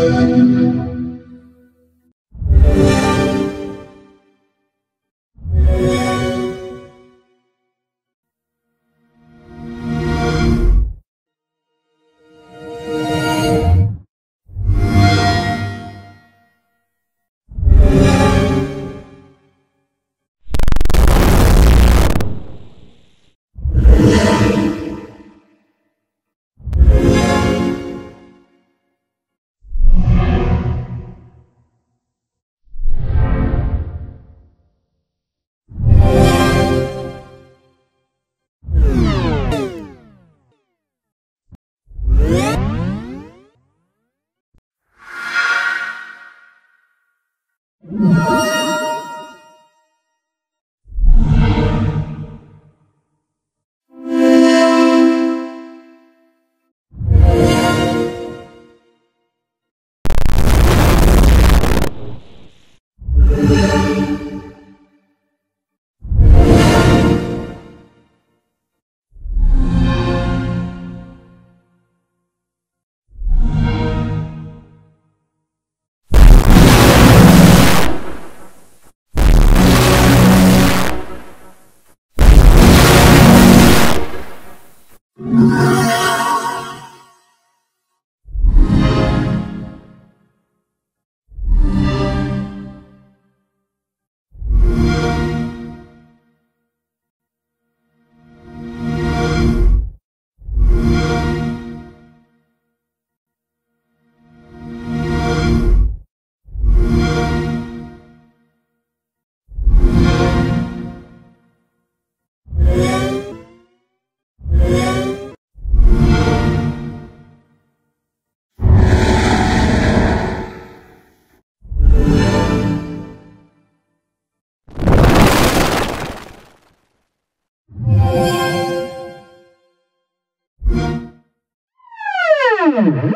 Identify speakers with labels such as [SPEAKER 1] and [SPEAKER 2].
[SPEAKER 1] Música Yeah.
[SPEAKER 2] Mm-hmm.